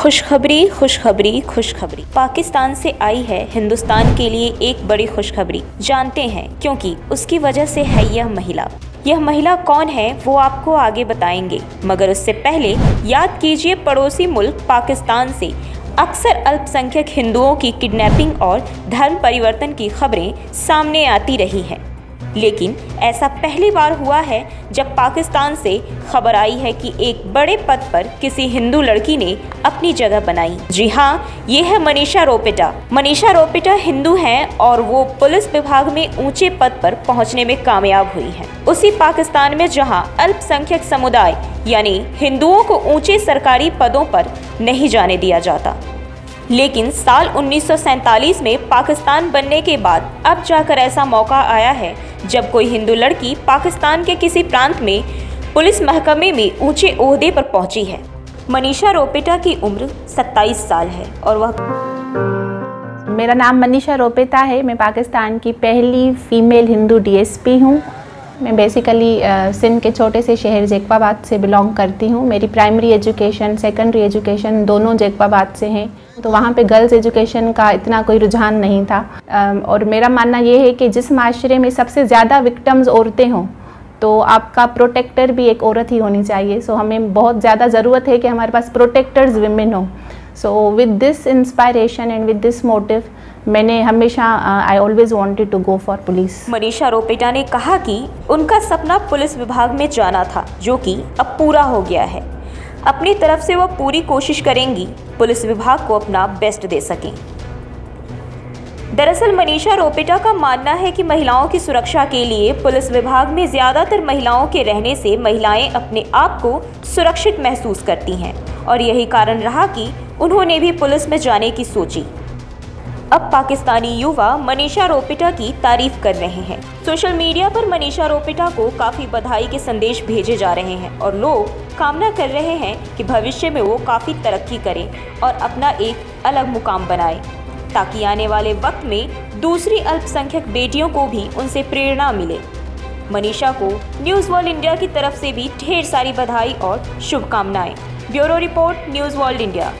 खुशखबरी खुशखबरी खुशखबरी। पाकिस्तान से आई है हिंदुस्तान के लिए एक बड़ी खुशखबरी। जानते हैं, क्योंकि उसकी वजह से है यह महिला। यह महिला कौन है, वो आपको आगे बताएँगे। मगर उससे पहले याद कीजिए पड़ोसी मुल्क पाकिस्तान से। अक्सर अल्पसंख्यक हिंदुओं की किडनैपिंग और धर्म परिवर्तन की खबरें सामने आती रही हैं। लेकिन ऐसा पहली बार हुआ है जब पाकिस्तान से खबर आई है कि एक बड़े पद पर किसी हिंदू लड़की ने अपनी जगह बनाई। जी हाँ ये है मनीषा रोपेटा। मनीषा रोपेटा हिंदू हैं और वो पुलिस विभाग में ऊँचे पद पर पहुँचने में कामयाब हुई हैं। उसी पाकिस्तान में जहाँ अल्पसंख्यक समुदाय, यानी हिंदुओं को ऊँचे सरकारी पदों पर नहीं जाने दिया जाता। लेकिन साल 1947 में पाकिस्तान बनने के बाद अब जाकर ऐसा मौका आया है, जब कोई हिंदू लड़की पाकिस्तान के किसी प्रांत में पुलिस महकमे में ऊँचे ओहदे पर पहुँची है। मनीषा रोपेटा की उम्र 27 साल है और वह मेरा नाम मनीषा रोपेटा है। मैं पाकिस्तान की पहली फीमेल हिंदू डीएसपी हूँ। मैं बेसिकली सिंध के छोटे से शहर जेकबाबाद से बिलोंग करती हूँ। मेरी प्राइमरी एजुकेशन सेकेंडरी एजुकेशन दोनों जेकबाबाद से हैं। तो वहाँ पे गर्ल्स एजुकेशन का इतना कोई रुझान नहीं था। और मेरा मानना ये है कि जिस माशरे में सबसे ज़्यादा विक्टम्स औरतें हों तो आपका प्रोटेक्टर भी एक औरत ही होनी चाहिए। सो हमें बहुत ज़्यादा ज़रूरत है कि हमारे पास प्रोटेक्टर्स विमेन हो। So with this inspiration and with this motive मैंने हमेशा I always wanted to go for police Manisha Ropeta ने कहा कि उनका सपना पुलिस विभाग में जाना था, जो कि अब पूरा हो गया है। अपनी तरफ़ से वह पूरी कोशिश करेंगी, पुलिस विभाग को अपना बेस्ट दे सकें। दरअसल मनीषा रोपेटा का मानना है कि महिलाओं की सुरक्षा के लिए पुलिस विभाग में ज़्यादातर महिलाओं के रहने से महिलाएँ अपने आप को सुरक्षित महसूस करती हैं। और यही कारण रहा कि उन्होंने भी पुलिस में जाने की सोची। अब पाकिस्तानी युवा मनीषा रोपिटा की तारीफ़ कर रहे हैं। सोशल मीडिया पर मनीषा रोपिटा को काफ़ी बधाई के संदेश भेजे जा रहे हैं और लोग कामना कर रहे हैं कि भविष्य में वो काफ़ी तरक्की करें और अपना एक अलग मुकाम बनाए, ताकि आने वाले वक्त में दूसरी अल्पसंख्यक बेटियों को भी उनसे प्रेरणा मिले। मनीषा को न्यूज़ वर्ल्ड इंडिया की तरफ़ से भी ढेर सारी बधाई और शुभकामनाएँ। Bureau report, news world India.